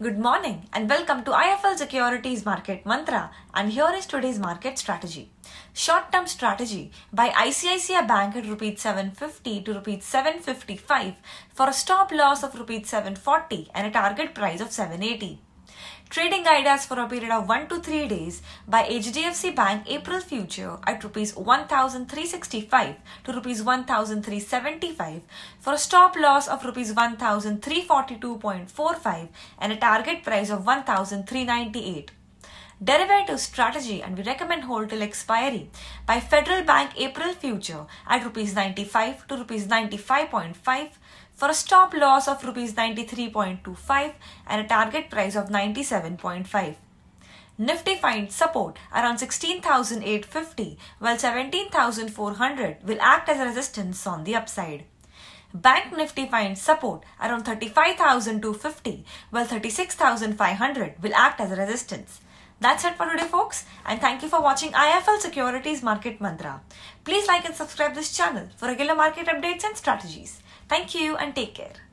Good morning and welcome to IIFL Securities Market Mantra and here is today's market strategy. Short-term strategy buy ICICI Bank at rupees 750 to rupees 755 for a stop loss of rupees 740 and a target price of 780. Trading ideas for a period of 1 to 3 days buy HDFC Bank April future at rupees 1365 to rupees 1375 for a stop loss of rupees 1342.45 and a target price of 1398 derivative strategy and we recommend hold till expiry buy Federal Bank April future at rupees 95 to rupees 95.5 for a stop loss of rupees 93.25 and a target price of 97.5. Nifty finds support around 16,850 while 17,400 will act as a resistance on the upside. Bank Nifty finds support around 35,250 while 36,500 will act as a resistance. That's it for today folks and thank you for watching IIFL Securities Market Mantra. Please like and subscribe this channel for regular market updates and strategies. Thank you and take care.